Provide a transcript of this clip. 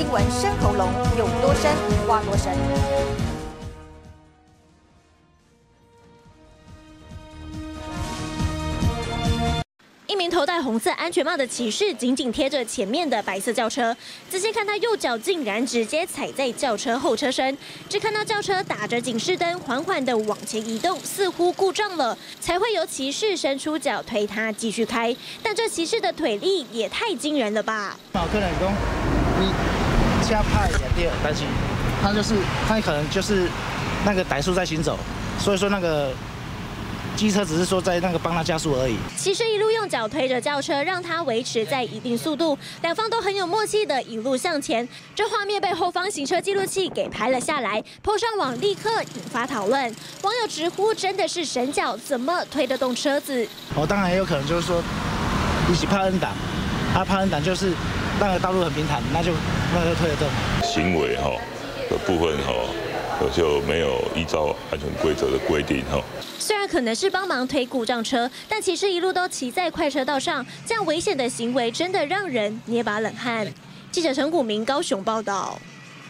新闻深喉咙，有多深挖多深。一名头戴红色安全帽的骑士紧紧贴着前面的白色轿车，仔细看他右脚竟然直接踩在轿车后车身，只看到轿车打着警示灯缓缓的往前移动，似乎故障了，才会由骑士伸出脚推他继续开。但这骑士的腿力也太惊人了吧！你加派也对，但是他就是他可能就是那个怠速在行走，所以说那个。机车只是说在那个帮他加速而已。骑士一路用脚推着轿车，让他维持在一定速度，两方都很有默契的一路向前。这画面被后方行车记录器给拍了下来，抛上网立刻引发讨论。网友直呼真的是神脚，怎么推得动车子？哦，当然也有可能就是说一起怕 N 档，他怕 N 档就是那个道路很平坦，那就那就推得动。行为哈的部分哈。就没有依照安全规则的规定哈。虽然可能是帮忙推故障车，但其实一路都骑在快车道上，这样危险的行为真的让人捏把冷汗。记者陈谷明高雄报道。